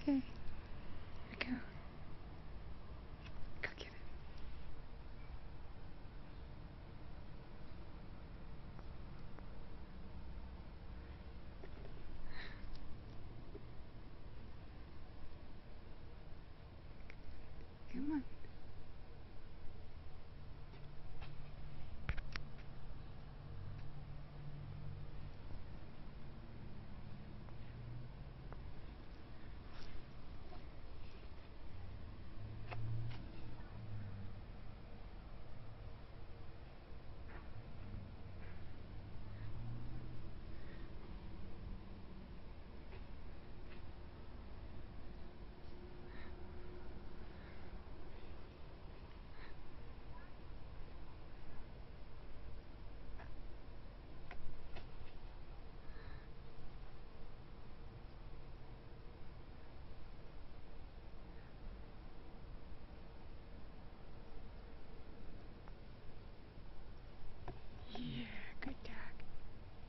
Okay.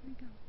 we go.